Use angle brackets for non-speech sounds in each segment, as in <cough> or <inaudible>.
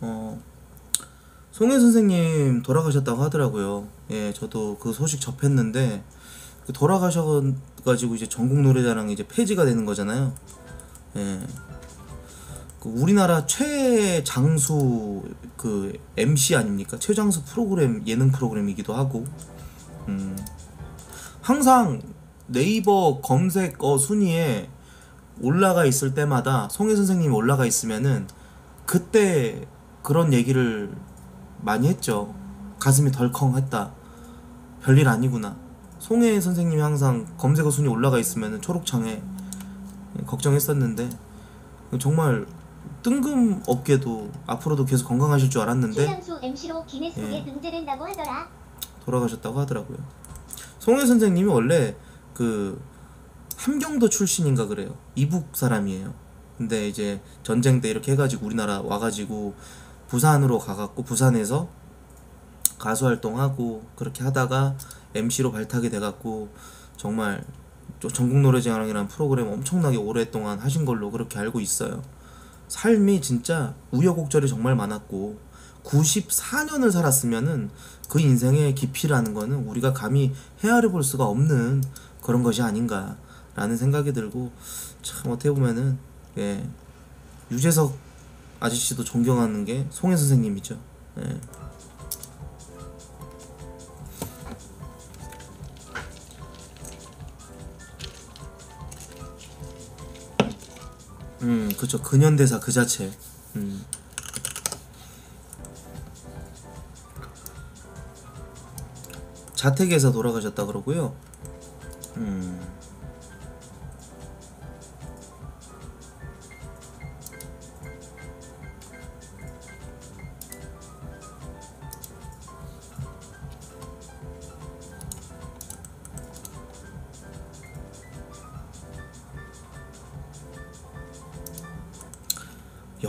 어, 송혜 선생님 돌아가셨다고 하더라고요. 예, 저도 그 소식 접했는데 그 돌아가셔가지고 이제 전국 노래자랑 이제 폐지가 되는 거잖아요. 예. 그 우리나라 최장수 그 MC 아닙니까? 최장수 프로그램 예능 프로그램이기도 하고, 음, 항상 네이버 검색어 순위에 올라가 있을 때마다 송혜 선생님이 올라가 있으면은 그때 그런 얘기를 많이 했죠. 가슴이 덜컹했다. 별일 아니구나. 송혜 선생님이 항상 검색어 순위 올라가 있으면은 초록창에 걱정했었는데 정말 뜬금없게도 앞으로도 계속 건강하실 줄 알았는데 예. 돌아가셨다고 하더라고요. 송혜 선생님이 원래 그 함경도 출신인가 그래요. 이북 사람이에요. 근데 이제 전쟁 때 이렇게 해가지고 우리나라 와가지고 부산으로 가갖고 부산에서 가수 활동하고 그렇게 하다가 MC로 발탁이 돼갖고 정말 저 전국 노래자랑이라는 프로그램 엄청나게 오랫동안 하신 걸로 그렇게 알고 있어요. 삶이 진짜 우여곡절이 정말 많았고 94년을 살았으면은 그 인생의 깊이라는 거는 우리가 감히 헤아려 볼 수가 없는 그런 것이 아닌가라는 생각이 들고 참 어떻게 보면은 예 유재석 아저씨도 존경하는 게 송혜 선생님이죠. 예. 음, 그쵸. 근현대사 그 자체. 음. 자택에서 돌아가셨다 그러고요. 음.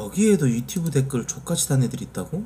여기에도 유튜브 댓글 족같이 단 애들 있다고?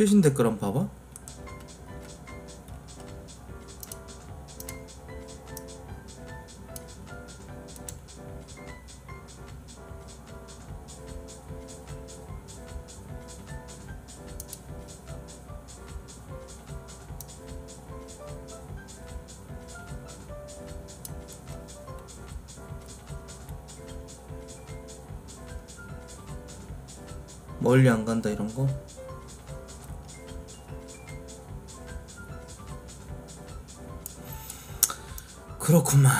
최신 댓글 한번 봐봐. 멀리 안 간다 이런 거? 그렇구만.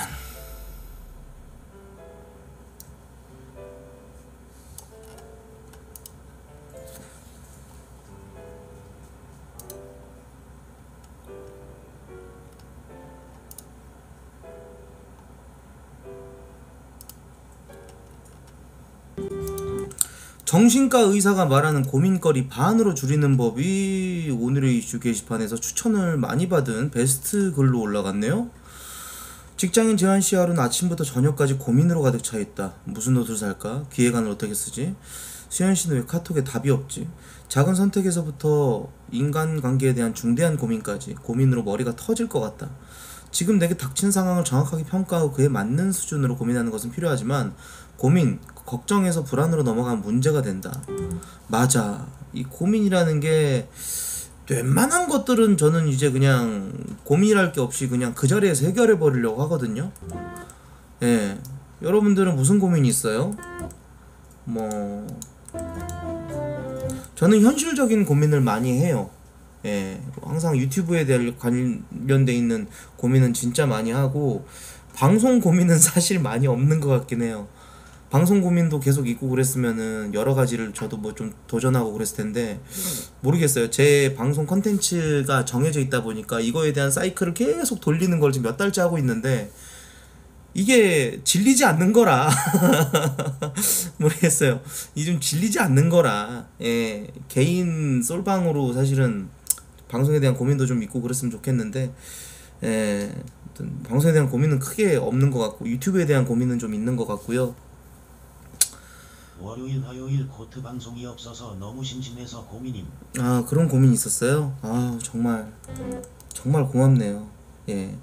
정신과 의사가 말하는 고민거리 반으로 줄이는 법이 오늘의 이슈 게시판에서 추천을 많이 받은 베스트 글로 올라갔네요. 직장인 재환 씨 하루는 아침부터 저녁까지 고민으로 가득 차 있다. 무슨 옷을 살까? 기획안을 어떻게 쓰지? 수현 씨는 왜 카톡에 답이 없지? 작은 선택에서부터 인간관계에 대한 중대한 고민까지 고민으로 머리가 터질 것 같다. 지금 내게 닥친 상황을 정확하게 평가하고 그에 맞는 수준으로 고민하는 것은 필요하지만 고민, 걱정에서 불안으로 넘어가면 문제가 된다. 맞아. 이 고민이라는 게 웬만한 것들은 저는 이제 그냥 고민할 게 없이 그냥 그 자리에서 해결해 버리려고 하거든요. 예. 여러분들은 무슨 고민이 있어요? 뭐 저는 현실적인 고민을 많이 해요. 예, 항상 유튜브에 대한 관련돼 있는 고민은 진짜 많이 하고 방송 고민은 <laughs> 사실 많이 없는 것 같긴 해요. 방송 고민도 계속 있고 그랬으면은 여러 가지를 저도 뭐 좀 도전하고 그랬을 텐데 모르겠어요. 제 방송 컨텐츠가 정해져 있다 보니까 이거에 대한 사이클을 계속 돌리는 걸 지금 몇 달째 하고 있는데 이게 질리지 않는 거라 <laughs> 모르겠어요. 이 좀 질리지 않는 거라 예 개인 솔방으로 사실은 방송에 대한 고민도 좀 있고 그랬으면 좋겠는데 예 방송에 대한 고민은 크게 없는 것 같고 유튜브에 대한 고민은 좀 있는 것 같고요. 월요일 화요일 코트 방송이 없어서 너무 심심해서 고민임. 아 그런 고민이 있었어요. 아 정말 정말 고맙네요. 예.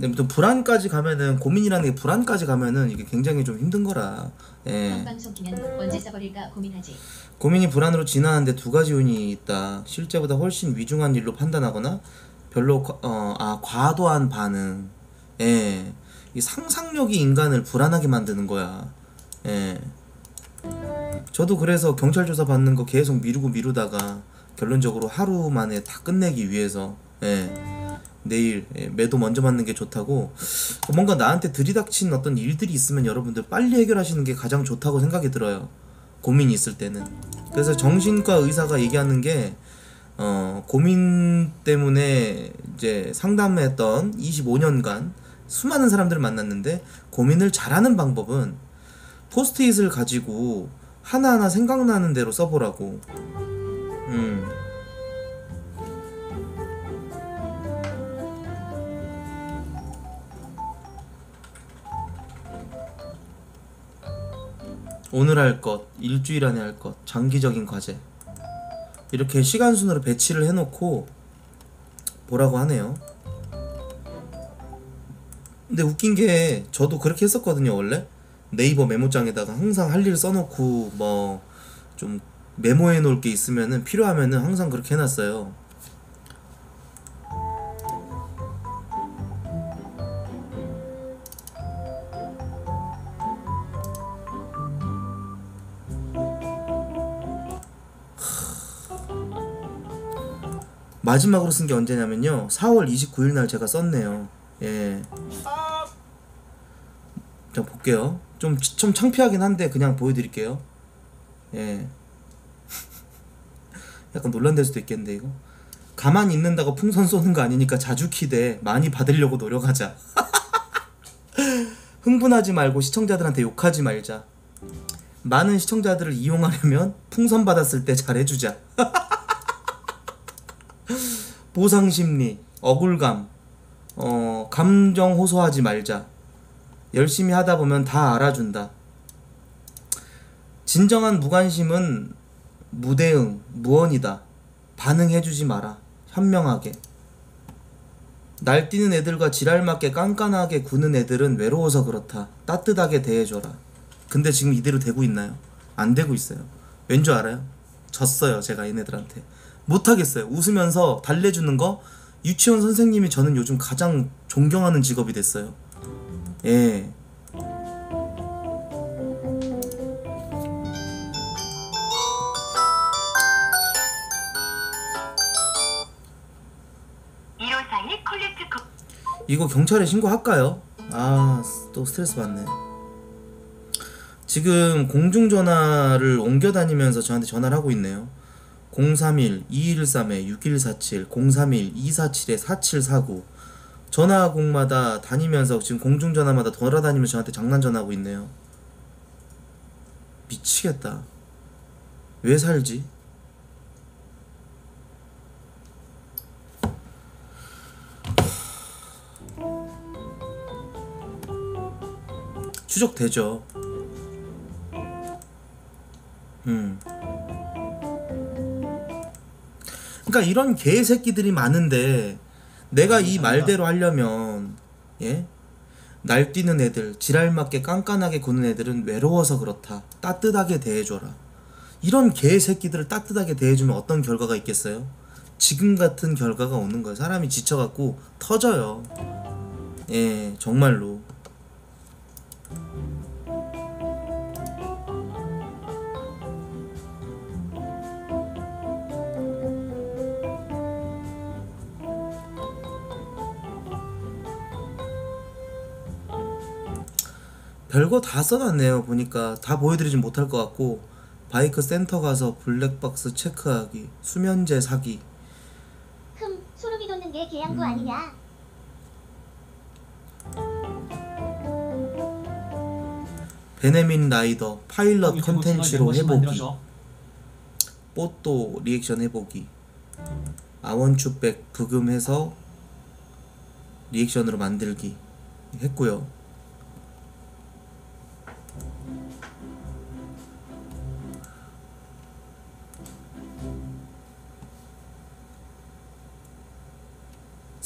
근데 또 불안까지 가면은 고민이라는 게 불안까지 가면은 이게 굉장히 좀 힘든 거라. 예. 방송 기면 언제 써버릴까 고민하지. 고민이 불안으로 진화하는데 두 가지 요인이 있다. 실제보다 훨씬 위중한 일로 판단하거나 별로 과- 어, 아 과도한 반응. 예. 이 상상력이 인간을 불안하게 만드는 거야. 예. 저도 그래서 경찰 조사 받는 거 계속 미루고 미루다가 결론적으로 하루 만에 다 끝내기 위해서 예. 내일 예, 매도 먼저 맞는 게 좋다고 뭔가 나한테 들이닥친 어떤 일들이 있으면 여러분들 빨리 해결하시는 게 가장 좋다고 생각이 들어요. 고민이 있을 때는. 그래서 정신과 의사가 얘기하는 게 어, 고민 때문에 이제 상담했던 25년간 수많은 사람들을 만났는데 고민을 잘하는 방법은 포스트잇을 가지고 하나하나 생각나는 대로 써보라고. 음. 오늘 할 것, 일주일 안에 할 것, 장기적인 과제. 이렇게 시간 순으로 배치를 해놓고 보라고 하네요. 근데 웃긴 게 저도 그렇게 했었거든요 원래 네이버 메모장에다가 항상 할 일 써놓고 뭐 좀 메모해 놓을 게 있으면은 필요하면은 항상 그렇게 해놨어요. 마지막으로 쓴 게 언제냐면요 4월 29일 날 제가 썼네요. 예. 자 볼게요. 좀, 좀 창피하긴 한데 그냥 보여드릴게요. 예. <laughs> 약간 논란될 수도 있겠는데 이거. 가만히 있는다고 풍선 쏘는 거 아니니까 자주 키대 많이 받으려고 노력하자. <laughs> 흥분하지 말고 시청자들한테 욕하지 말자. 많은 시청자들을 이용하려면 풍선 받았을 때 잘해주자. <laughs> 보상 심리, 억울감, 어, 감정 호소하지 말자. 열심히 하다 보면 다 알아준다. 진정한 무관심은 무대응, 무언이다. 반응해주지 마라. 현명하게. 날뛰는 애들과 지랄맞게 깐깐하게 구는 애들은 외로워서 그렇다. 따뜻하게 대해줘라. 근데 지금 이대로 되고 있나요? 안 되고 있어요. 왠 줄 알아요? 졌어요, 제가 얘네들한테. 못하겠어요. 웃으면서 달래주는 거 유치원 선생님이 저는 요즘 가장 존경하는 직업이 됐어요. 예. 이거 경찰에 신고할까요? 아, 또 스트레스 받네. 지금 공중전화를 옮겨 다니면서 저한테 전화를 하고 있네요. 031-2113-6147, 031-247-4749. 전화국마다 다니면서 지금 공중전화마다 돌아다니면서 저한테 장난 전화하고 있네요. 미치겠다. 왜 살지? 추적되죠. 음. 그러니까 이런 개새끼들이 많은데 내가 이 말대로 하려면 예? 날뛰는 애들, 지랄 맞게 깐깐하게 구는 애들은 외로워서 그렇다. 따뜻하게 대해줘라. 이런 개새끼들을 따뜻하게 대해주면 어떤 결과가 있겠어요? 지금 같은 결과가 오는 거예요. 사람이 지쳐갖고 터져요. 예, 정말로. 별거 다 써놨네요. 보니까 다 보여드리진 못할 것 같고 바이크 센터 가서 블랙박스 체크하기 수면제 사기. 흠 소름이 돋는 게 계양구 음. 아니냐. 베네민 라이더 파일럿 컨텐츠로 해보기. 뽀또 리액션 해보기. 아원추백 부금해서 리액션으로 만들기 했고요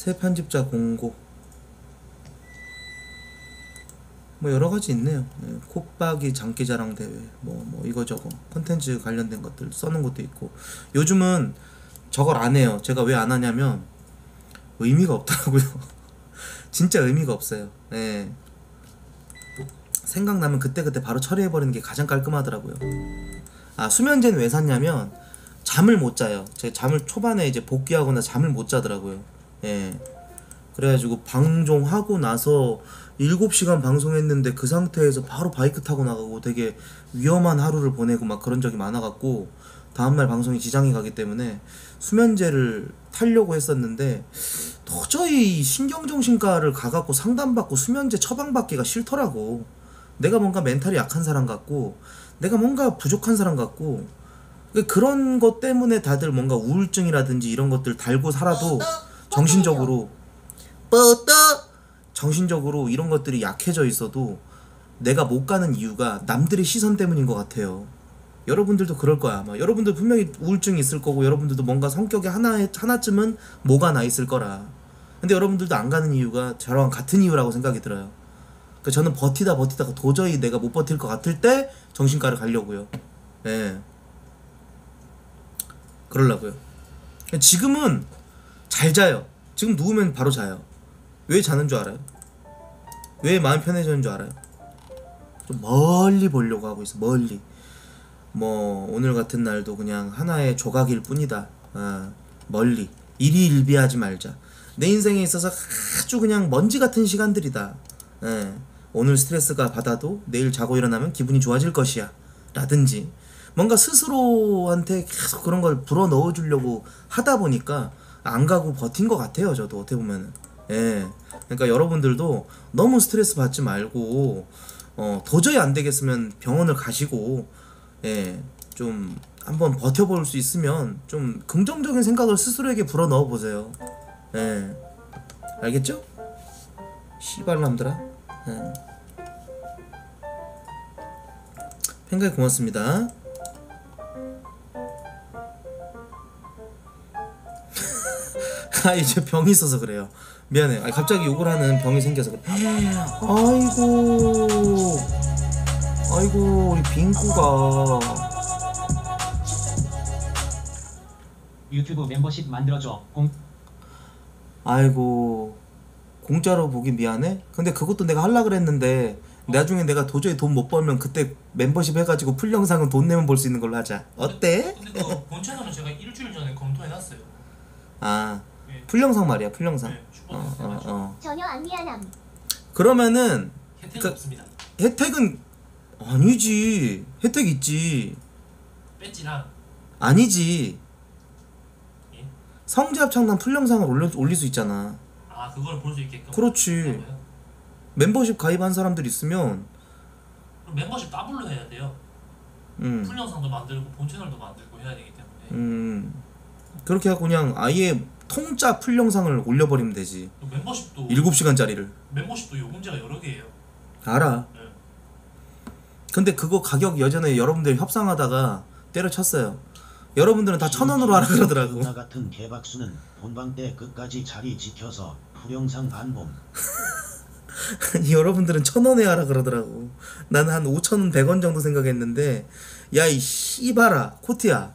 새 편집자 공고 뭐 여러 가지 있네요. 예, 콧박이 장기자랑 대회 뭐 뭐 이거저거 콘텐츠 관련된 것들 써놓은 것도 있고 요즘은 저걸 안 해요. 제가 왜 안 하냐면 의미가 없더라고요. <laughs> 진짜 의미가 없어요. 예. 생각나면 그때그때 바로 처리해버리는 게 가장 깔끔하더라고요. 아, 수면제는 왜 샀냐면 잠을 못 자요. 제 잠을 초반에 이제 복귀하거나 잠을 못 자더라고요. 예. 그래가지고 방종하고 나서 7시간 방송했는데 그 상태에서 바로 바이크 타고 나가고 되게 위험한 하루를 보내고 막 그런 적이 많아갖고 다음날 방송이 지장이 가기 때문에 수면제를 타려고 했었는데 도저히 신경정신과를 가갖고 상담받고 수면제 처방받기가 싫더라고 내가 뭔가 멘탈이 약한 사람 같고 내가 뭔가 부족한 사람 같고 그 그런 것 때문에 다들 뭔가 우울증이라든지 이런 것들 달고 살아도 정신적으로 뻗어 정신적으로 이런 것들이 약해져 있어도 내가 못 가는 이유가 남들의 시선 때문인 것 같아요. 여러분들도 그럴 거야 아마. 여러분들 분명히 우울증이 있을 거고 여러분들도 뭔가 성격에 하나 하나쯤은 뭐가 나 있을 거라. 근데 여러분들도 안 가는 이유가 저랑 같은 이유라고 생각이 들어요. 그 저는 버티다 버티다가 도저히 내가 못 버틸 것 같을 때 정신과를 가려고요. 예. 그러려고요. 지금은 잘 자요. 지금 누우면 바로 자요. 왜 자는 줄 알아요? 왜 마음 편해지는 줄 알아요? 좀 멀리 보려고 하고 있어. 멀리. 뭐 오늘 같은 날도 그냥 하나의 조각일 뿐이다. 아, 멀리. 일희일비하지 말자. 내 인생에 있어서 아주 그냥 먼지 같은 시간들이다. 예. 오늘 스트레스가 받아도 내일 자고 일어나면 기분이 좋아질 것이야. 라든지 뭔가 스스로한테 계속 그런 걸 불어 넣어 주려고 하다 보니까 안 가고 버틴 것 같아요. 저도 어떻게 보면은. 예. 그러니까 여러분들도 너무 스트레스 받지 말고 어, 도저히 안 되겠으면 병원을 가시고 예. 좀 한번 버텨볼 수 있으면 좀 긍정적인 생각을 스스로에게 불어 넣어 보세요. 예. 알겠죠? 씨발남들아. 예. 팬가이 고맙습니다. 아 이제 병이 있어서 그래요. 미안해. 아 갑자기 욕을 하는 병이 생겨서 그래. 아이고, 아이고 우리 빙구가 유튜브 멤버십 만들어줘. 공 아이고 공짜로 보기 미안해. 근데 그것도 내가 할라 그랬는데 나중에 내가 도저히 돈 못 벌면 그때 멤버십 해가지고 full 영상은 돈 내면 볼 수 있는 걸로 하자. 어때? 근데 그 본체는 제가 일주일 전에 검토해놨어요. 아, 네. full 영상 말이야, full 영상. 네, 슈퍼 어, 어, 어. 전혀 안 미안함 그러면은 혜택은 그- 없습니다. 혜택은 아니지. 혜택 있지. 배지랑 아니지. 예? 성지 합창단 full 영상을 올려 올릴 수 있잖아. 아 그걸 볼 수 있게끔. 그렇지. 하고요. 멤버십 가입한 사람들 있으면, 그럼 멤버십 더블로 해야 돼요. 음, full 영상도 만들고 본 채널도 만들고 해야 되기 때문에. 음, 그렇게 하고 그냥 아예 통짜 full 영상을 올려버리면 되지. 또 멤버십도 7시간짜리를. 멤버십도 요금제가 여러 개예요. 알아. 네. 근데 그거 가격 예전에 여러분들 협상하다가 때려쳤어요. 여러분들은 다 천 원으로 하라 그러더라고. 누나 같은 개박수는 본방 때 끝까지 자리 지켜서 풀영상 반봉. <laughs> 여러분들은 천 원에 하라 그러더라고. 나는 한 오천 원, 백원 정도 생각했는데, 야 이 씨바라 코트야,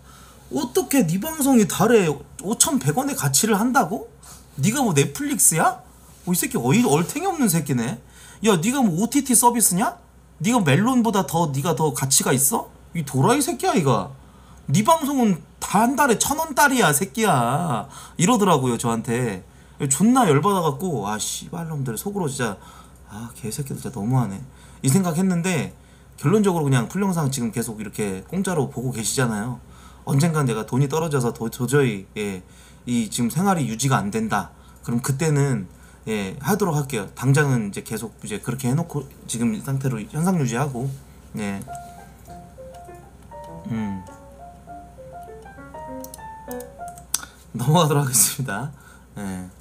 어떻게 네 방송이 달에 오천 백 원의 가치를 한다고? 네가 뭐 넷플릭스야? 어, 이 새끼 어이 얼탱이 없는 새끼네. 야 네가 뭐 OTT 서비스냐? 네가 멜론보다 더 네가 더 가치가 있어? 이 도라이 새끼야 이가. 네 방송은 다 한 달에 천 원달이야 새끼야. 이러더라고요 저한테. 존나 열받아갖고 아 씨발놈들 속으로 진짜 아 개새끼들 진짜 너무하네 이 생각했는데 결론적으로 그냥 풀 영상 지금 계속 이렇게 공짜로 보고 계시잖아요. 언젠간 내가 돈이 떨어져서 도, 도저히 예, 이 지금 생활이 유지가 안 된다. 그럼 그때는 예, 하도록 할게요. 당장은 이제 계속 이제 그렇게 해놓고 지금 이 상태로 현상 유지하고 예. 음. 넘어가도록 하겠습니다. 예.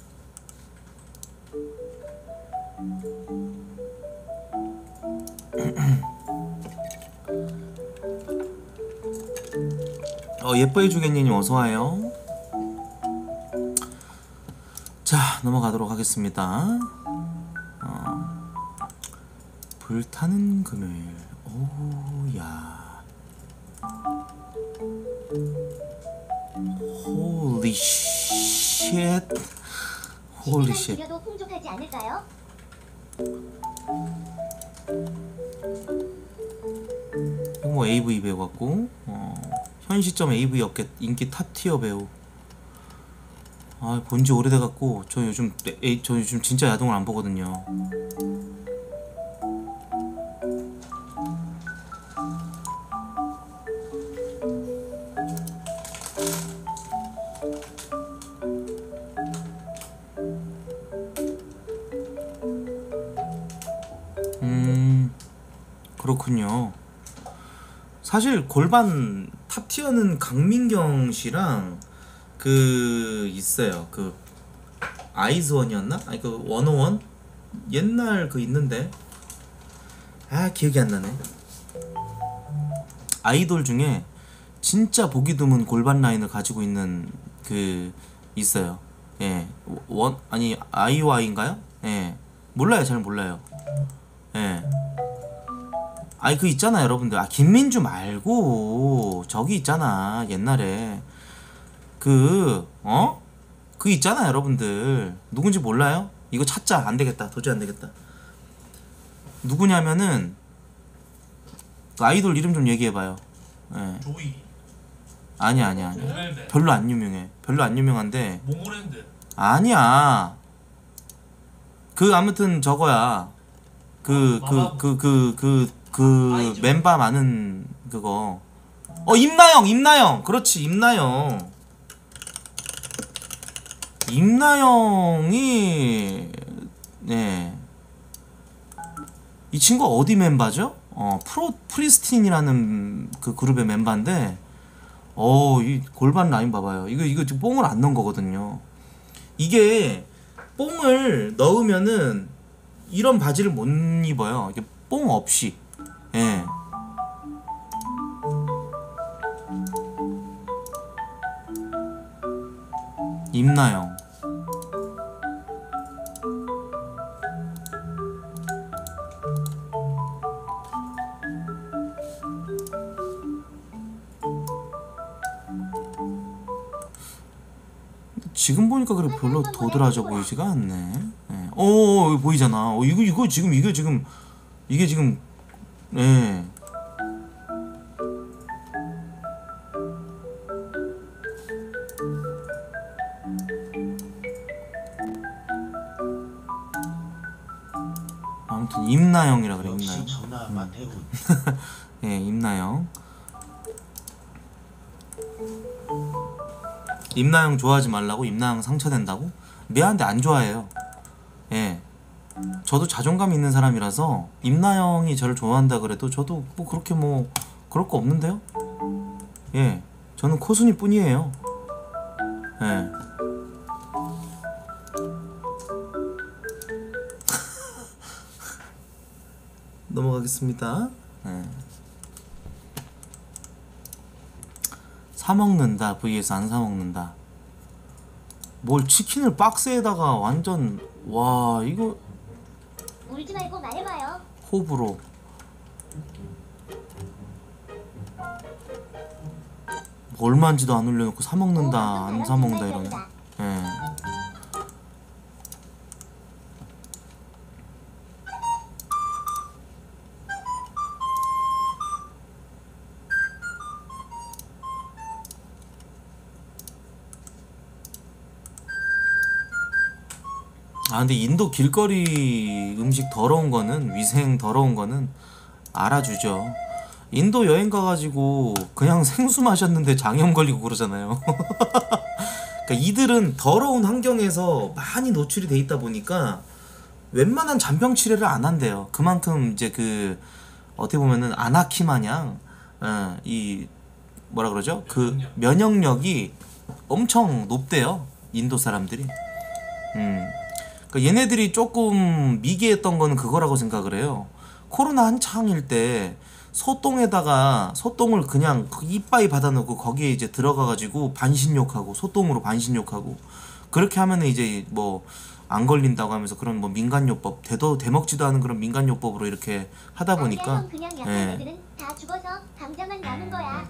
예뻐해 주겠니님 어서 와요. 자 넘어가도록 하겠습니다. 어, 불타는 금요일. 오야. Holy shit. Holy shit. 풍족하지 않을까요? 뭐 AV 배우 같고 어, 현 시점 AV 업계 인기 top tier 배우. 아 본지 오래돼 갖고 저 요즘 에, 저 요즘 진짜 야동을 안 보거든요. 음 그렇군요. 사실 골반 탑티어는 강민경 씨랑 그 있어요. 그 아이즈원이었나? 아니 그 원어원 옛날 그 있는데 아 기억이 안 나네. 아이돌 중에 진짜 보기 드문 골반 라인을 가지고 있는 그 있어요. 예. 원 아니 아이와인가요? 예. 몰라요. 잘 몰라요. 예. 아니 그 있잖아 여러분들. 아 김민주 말고 저기 있잖아 옛날에. 그 어? 그 있잖아 여러분들. 누군지 몰라요? 이거 찾자. 안 되겠다. 도저히 안 되겠다. 누구냐면은 그 아이돌 이름 좀 얘기해봐요. 예. 조이, 아니야 아니야 아니야 모멜베, 별로 안 유명해. 별로 안 유명한데. 모모랜드, 아니야. 그 아무튼 저거야. 그 그 그 그 그 그. 멤버 많은 그거. 어 임나영 임나영 그렇지 임나영. 임나영이 네. 이 친구 어디 멤버죠? 어 프로 프리스틴이라는 그 그룹의 멤버인데 어 이 골반 라인 봐봐요. 이거 이거 지금 뽕을 안 넣은 거거든요. 이게 뽕을 넣으면은 이런 바지를 못 입어요. 이게 뽕 없이. 예. 임나영. 지금 보니까 그래 별로 도드라져 보이지가 않네. 예. 어, 어, 이거 보이잖아. 어, 이거 이거 지금 이게 지금 이게 지금 예. 아무튼 임나영이라 그래 임나영. 천하 마태훈 <laughs> 예, 임나영. 임나영 좋아하지 말라고 임나영 상처된다고? 미안한데 안 좋아해요. 예. 저도 자존감 있는 사람이라서 임나영이 저를 좋아한다 그래도 저도 뭐 그렇게 뭐 그럴 거 없는데요. 예. 저는 코순이 뿐이에요. 예. <laughs> 넘어가겠습니다. 예. 사 먹는다 vs 안 사 먹는다. 뭘 치킨을 박스에다가 완전 와 이거 울지 말고 말해봐요. 호불호. 얼마인지도 안 올려놓고 사 먹는다 안 사 먹는다 이러네. 아 근데 인도 길거리 음식 더러운 거는 위생 더러운 거는 알아주죠. 인도 여행 가가지고 그냥 <laughs> 생수 마셨는데 장염 걸리고 그러잖아요. <laughs> 그러니까 이들은 더러운 환경에서 많이 노출이 돼 있다 보니까 웬만한 잔병 치레를 안 한대요. 그만큼 이제 그 어떻게 보면은 아나키 마냥 어, 이 뭐라 그러죠? 그 면역력이 엄청 높대요. 인도 사람들이. 음. 그러니까 얘네들이 조금 미개했던 거는 그거라고 생각을 해요. 코로나 한창일 때 소똥에다가 소똥을 그냥 그 이빠이 받아놓고 거기에 이제 들어가가지고 반신욕하고 소똥으로 반신욕하고 그렇게 하면은 이제 뭐 안 걸린다고 하면서 그런 뭐 민간요법 대도 대먹지도 않은 그런 민간요법으로 이렇게 하다 보니까 그냥 예. 애들은 다 죽어서 감자만 남은 거야.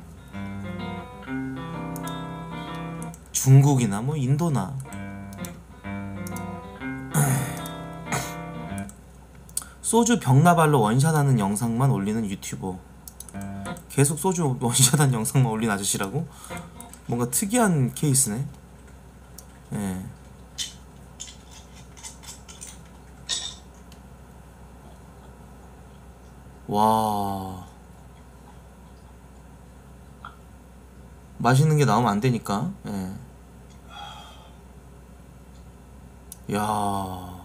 중국이나 뭐 인도나 소주 병나발로 원샷하는 영상만 올리는 유튜버 계속 소주 원샷한 영상만 올린 아저씨라고? 뭔가 특이한 케이스네 예. 와 맛있는 게 나오면 안 되니까 예. 야.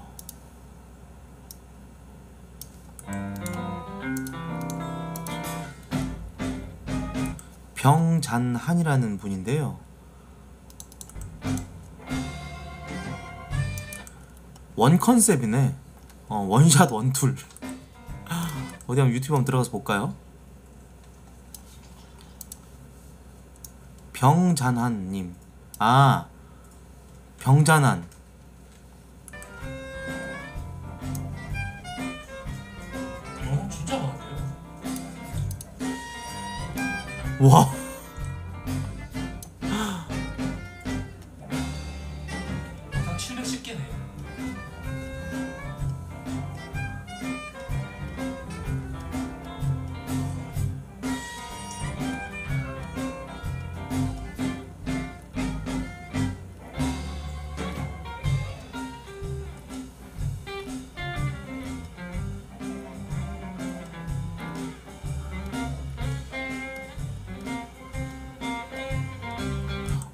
병잔한이라는 분인데요. 원 컨셉이네. 어, 원샷 원툴. 어디 한번 유튜브 한번 들어가서 볼까요? 병잔한님. 아, 병잔한. 와.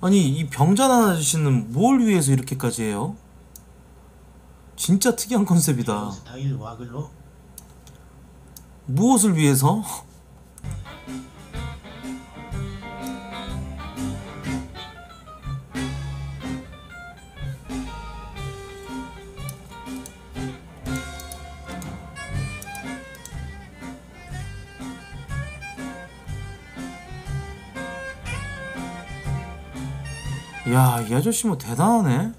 아니 이 병잔한 아저씨는 뭘 위해서 이렇게까지 해요? 진짜 특이한 컨셉이다. 스타일 와글로 무엇을 위해서? 야, 이 아저씨 뭐 대단하네.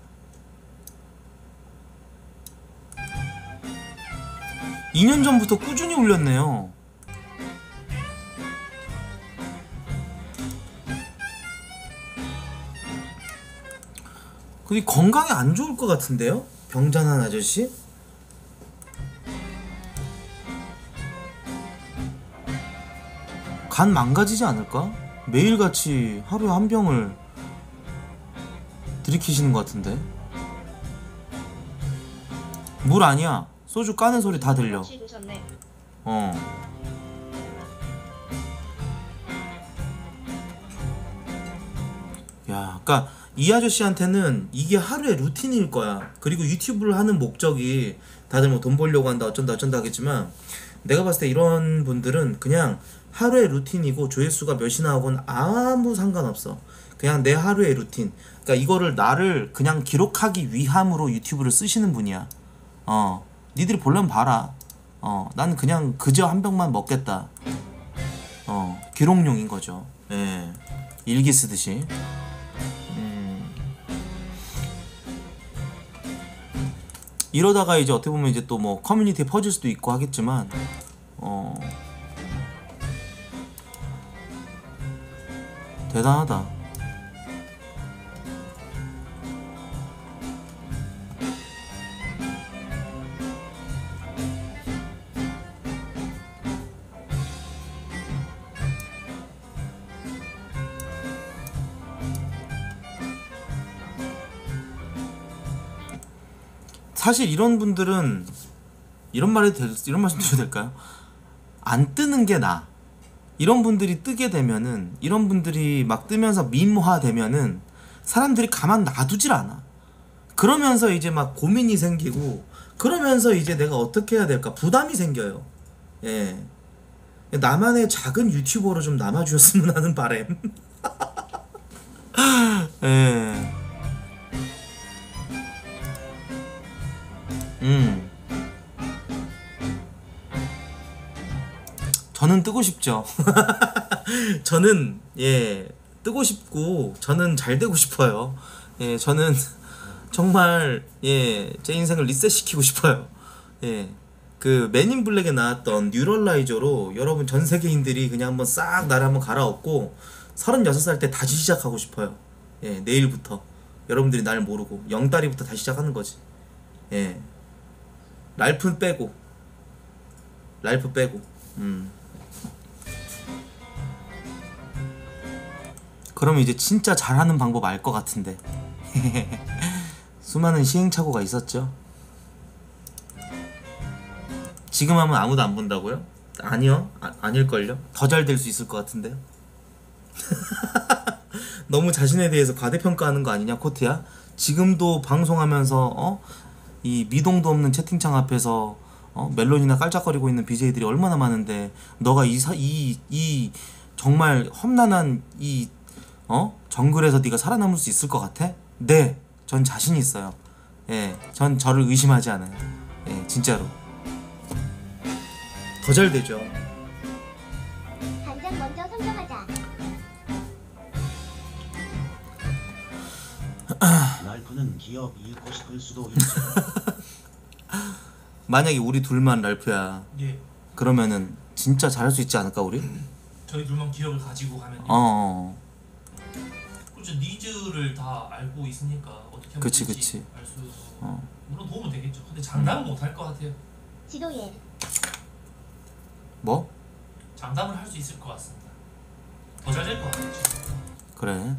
2년 전부터 꾸준히 올렸네요. 근데 건강에 안 좋을 것 같은데요? 병잔한 아저씨? 간 망가지지 않을까? 매일같이 하루에 한 병을 들이키시는 것 같은데 물 아니야 소주 까는 소리 다 들려 어 야, 그니까 이 아저씨한테는 이게 하루의 루틴일 거야. 그리고 유튜브를 하는 목적이 다들 뭐 돈 벌려고 한다 어쩐다 어쩐다 하겠지만 내가 봤을 때 이런 분들은 그냥 하루의 루틴이고 조회수가 몇이 나오건 아무 상관없어. 그냥 내 하루의 루틴. 그러니까 이거를 나를 그냥 기록하기 위함으로 유튜브를 쓰시는 분이야. 어, 니들이 보려면 봐라. 어, 난 그냥 그저 한 병만 먹겠다. 어, 기록용인 거죠. 예, 일기 쓰듯이. 음. 이러다가 이제 어떻게 보면 이제 또 뭐 커뮤니티에 퍼질 수도 있고 하겠지만, 어, 대단하다. 사실 이런 분들은 이런 말이 될 이런 말씀 드려도 될까요? 안 뜨는 게 나. 이런 분들이 뜨게 되면은 이런 분들이 막 뜨면서 밈화 되면은 사람들이 가만 놔두질 않아. 그러면서 이제 막 고민이 생기고 그러면서 이제 내가 어떻게 해야 될까 부담이 생겨요. 예. 나만의 작은 유튜버로 좀 남아주셨으면 하는 바램. <laughs> 예. 음. 저는 뜨고 싶죠. <laughs> 저는 예 뜨고 싶고 저는 잘 되고 싶어요. 예 저는 <laughs> 정말 예제 인생을 리셋 시키고 싶어요. 예 그 맨인 블랙에 나왔던 뉴럴라이저로 여러분 전 세계인들이 그냥 한번 싹 나를 한번 갈아엎고 36살 때 다시 시작하고 싶어요. 예 내일부터 여러분들이 날 모르고 영다리부터 다시 시작하는 거지. 예 랄프 빼고. 랄프 빼고. 음. 그럼 이제 진짜 잘하는 방법 알 것 같은데. <laughs> 수많은 시행착오가 있었죠. 지금 하면 아무도 안 본다고요? 아니요. 아, 아닐걸요? 더 잘 될 수 있을 것 같은데요? <laughs> 너무 자신에 대해서 과대평가하는 거 아니냐 코트야? 지금도 방송하면서 어? 이 미동도 없는 채팅창 앞에서 어? 멜론이나 깔짝거리고 있는 BJ들이 얼마나 많은데 너가 이, 사, 이, 이 정말 험난한 이 어? 정글에서 네가 살아남을 수 있을 것 같아? 네, 전 자신 있어요. 예, 전 저를 의심하지 않아요. 예, 진짜로. 더 잘 되죠. 단장 먼저 선정하자. 랄프는 기억 잃고 싶을 수도 있어. <laughs> 만약에 우리 둘만 랄프야. 예. 그러면은 진짜 잘할 수 있지 않을까 우리? 저희 둘만 기억을 가지고 가면요. 어, 어. 그렇죠. needs를 다 알고 있으니까 어떻게 하면 그치, 될지 그치. 알수 어. 물론 도움은 되겠죠. 근데 장담은 못할 것 같아요. 지도예. 뭐? 장담을 할 수 있을 것 같습니다. 더 잘 될 것 같아요. 진짜. 그래.